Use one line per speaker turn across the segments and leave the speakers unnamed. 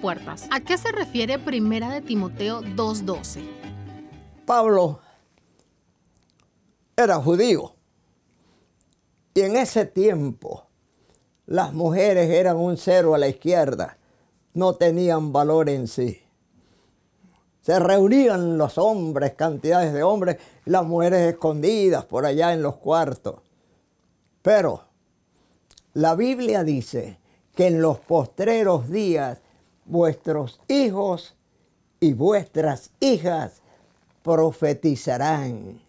puertas. ¿A qué se refiere Primera de Timoteo 2.12?
Pablo era judío y en ese tiempo las mujeres eran un cero a la izquierda, no tenían valor en sí. Se reunían los hombres, cantidades de hombres, las mujeres escondidas por allá en los cuartos. Pero la Biblia dice que en los postreros días vuestros hijos y vuestras hijas profetizarán.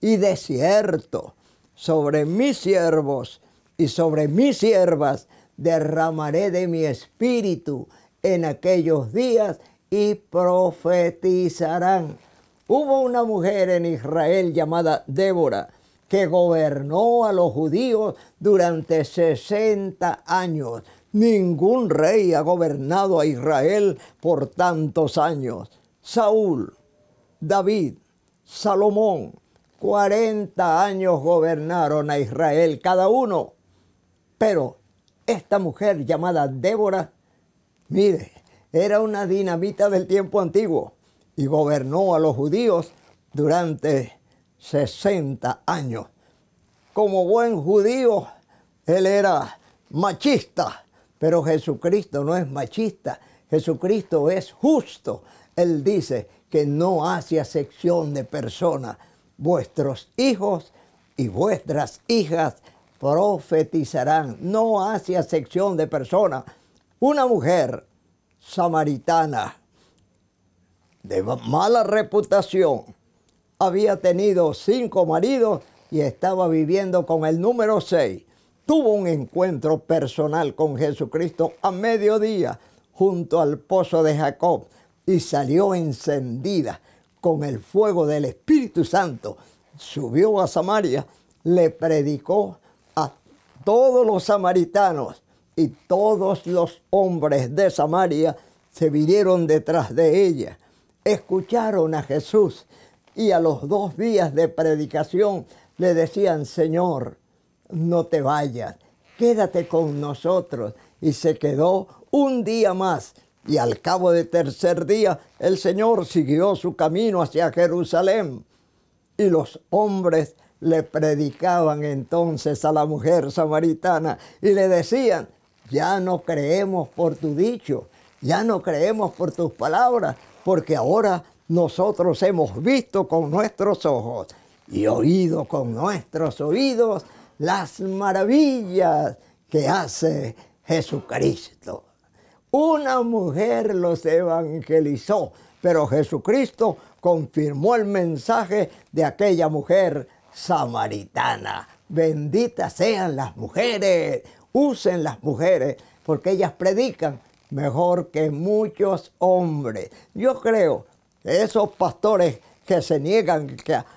Y de cierto, sobre mis siervos y sobre mis siervas derramaré de mi espíritu en aquellos días y profetizarán. Hubo una mujer en Israel llamada Débora que gobernó a los judíos durante 60 años. Ningún rey ha gobernado a Israel por tantos años. Saúl, David, Salomón, 40 años gobernaron a Israel cada uno. Pero esta mujer llamada Débora, mire, era una dinamita del tiempo antiguo y gobernó a los judíos durante 60 años. Como buen judío, él era machista, pero Jesucristo no es machista, Jesucristo es justo. Él dice que no hace sección de personas. Vuestros hijos y vuestras hijas profetizarán. No hace sección de personas. Una mujer samaritana de mala reputación había tenido cinco maridos y estaba viviendo con el número seis. Tuvo un encuentro personal con Jesucristo a mediodía junto al pozo de Jacob y salió encendida con el fuego del Espíritu Santo. Subió a Samaria, le predicó a todos los samaritanos y todos los hombres de Samaria se vinieron detrás de ella. Escucharon a Jesús y a los dos días de predicación le decían, Señor, no te vayas, quédate con nosotros. Y se quedó un día más. Y al cabo de tercer día, el Señor siguió su camino hacia Jerusalén. Y los hombres le predicaban entonces a la mujer samaritana y le decían, ya no creemos por tu dicho, ya no creemos por tus palabras, porque ahora nosotros hemos visto con nuestros ojos y oído con nuestros oídos las maravillas que hace Jesucristo. Una mujer los evangelizó, pero Jesucristo confirmó el mensaje de aquella mujer samaritana. Benditas sean las mujeres, usen las mujeres, porque ellas predican mejor que muchos hombres. Yo creo esos pastores que se niegan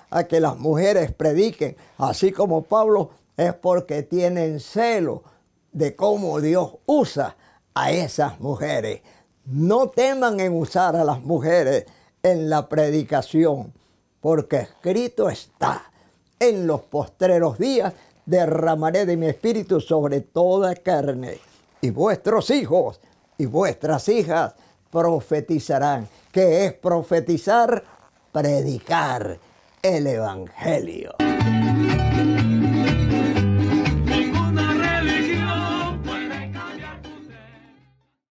a que las mujeres prediquen, así como Pablo, es porque tienen celo de cómo Dios usa a esas mujeres. No teman en usar a las mujeres en la predicación, porque escrito está, en los postreros días derramaré de mi espíritu sobre toda carne, y vuestros hijos y vuestras hijas profetizarán. ¿Qué es profetizar? Predicar el Evangelio.